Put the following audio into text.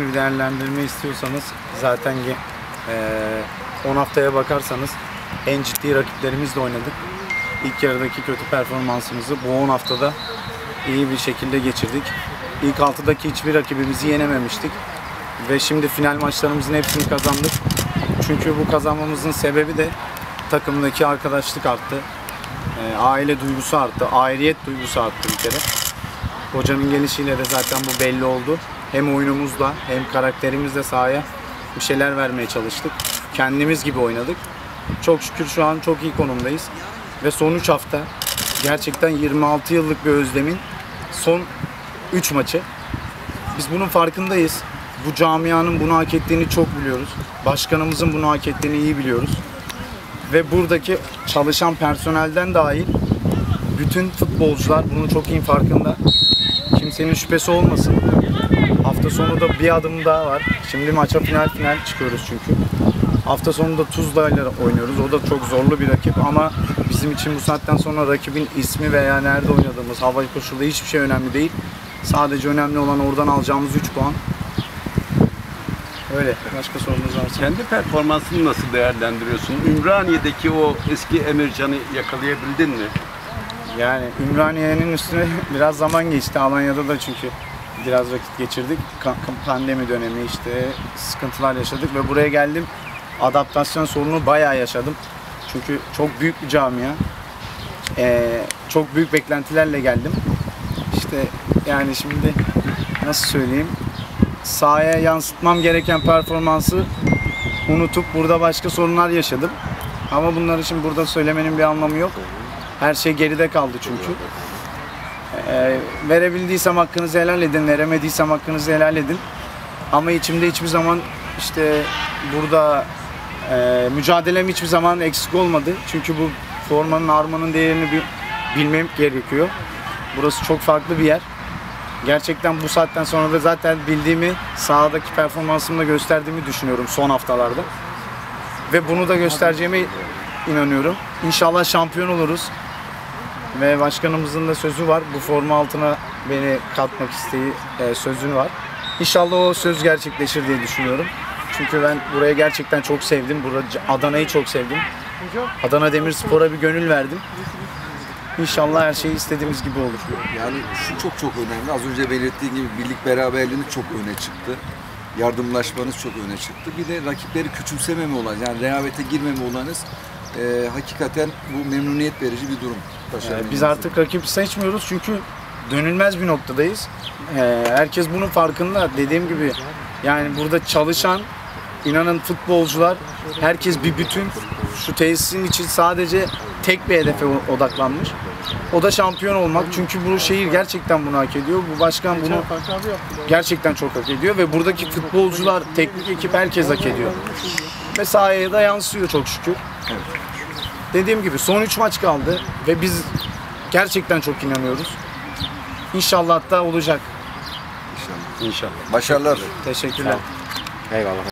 Bir değerlendirme istiyorsanız zaten eee, 10 haftaya bakarsanız en ciddi rakiplerimizle oynadık. İlk yarıdaki kötü performansımızı bu 10 haftada iyi bir şekilde geçirdik. İlk 6'daki hiçbir rakibimizi yenememiştik. Ve şimdi final maçlarımızın hepsini kazandık. Çünkü bu kazanmamızın sebebi de takımdaki arkadaşlık arttı. Eee, aile duygusu arttı. Aidiyet duygusu arttı bir kere. Hocanın gelişiyle de zaten bu belli oldu. Hem oyunumuzla hem karakterimizle sahaya bir şeyler vermeye çalıştık. Kendimiz gibi oynadık. Çok şükür şu an çok iyi konumdayız. Ve son 3 hafta gerçekten 26 yıllık bir özlemin son 3 maçı. Biz bunun farkındayız. Bu camianın bunu hak ettiğini çok biliyoruz. Başkanımızın bunu hak ettiğini iyi biliyoruz. Ve buradaki çalışan personelden dahil bütün futbolcular bunun çok iyi farkında. Kimsenin şüphesi olmasın. Hafta sonu da bir adım daha var. Şimdi maça final final çıkıyoruz çünkü. Hafta sonu da Tuzla ile oynuyoruz. O da çok zorlu bir rakip ama bizim için bu saatten sonra rakibin ismi veya nerede oynadığımız, hava koşulu hiçbir şey önemli değil. Sadece önemli olan oradan alacağımız 3 puan. Öyle. Başka sorunuz varsa. Kendi performansını nasıl değerlendiriyorsun? Ümraniye'deki o eski Emircan'ı yakalayabildin mi? Yani Ümraniye'nin üstüne biraz zaman geçti. Alanya'da da çünkü biraz vakit geçirdik. Pandemi dönemi işte sıkıntılar yaşadık ve buraya geldim. Adaptasyon sorunu bayağı yaşadım. Çünkü çok büyük bir camia. Ee, çok büyük beklentilerle geldim. İşte yani şimdi nasıl söyleyeyim? Sahaya yansıtmam gereken performansı unutup burada başka sorunlar yaşadım. Ama bunları şimdi burada söylemenin bir anlamı yok. Her şey geride kaldı çünkü. Ee, verebildiysem hakkınızı helal edin, veremediysem hakkınızı helal edin. Ama içimde hiçbir zaman işte burada e, mücadelem hiçbir zaman eksik olmadı. Çünkü bu formanın, armanın değerini bir, bilmem gerekiyor. Burası çok farklı bir yer. Gerçekten bu saatten sonra da zaten bildiğimi sahadaki performansımla gösterdiğimi düşünüyorum son haftalarda. Ve bunu da göstereceğime inanıyorum. İnşallah şampiyon oluruz. Ve başkanımızın da sözü var. Bu forma altına beni katmak isteği e, sözünü var. İnşallah o söz gerçekleşir diye düşünüyorum. Çünkü ben buraya gerçekten çok sevdim. Burada Adana'yı çok sevdim. Adana Demirspor'a bir gönül verdim. İnşallah her şey istediğimiz gibi olur. Yani şu çok çok önemli. Az önce belirttiğim gibi birlik beraberliğiniz çok öne çıktı. Yardımlaşmanız çok öne çıktı. Bir de rakipleri küçümsememe olan, yani rehavete girmeme olanız e, hakikaten bu memnuniyet verici bir durum. Ee, Başarılı Biz artık rakip seçmiyoruz çünkü dönülmez bir noktadayız. Ee, Herkes bunun farkında. Dediğim gibi yani burada çalışan inanın futbolcular herkes bir bütün. Şu tesisin için sadece tek bir hedefe odaklanmış. O da şampiyon olmak. Çünkü bu şehir gerçekten bunu hak ediyor. Bu başkan bunu gerçekten çok hak ediyor ve buradaki futbolcular, teknik ekip herkes hak ediyor. Ve sahaya da yansıyor çok şükür. Dediğim gibi son 3 maç kaldı ve biz gerçekten çok inanıyoruz. İnşallah da olacak. İnşallah. İnşallah. Başarılar. Teşekkürler. Eyvallah.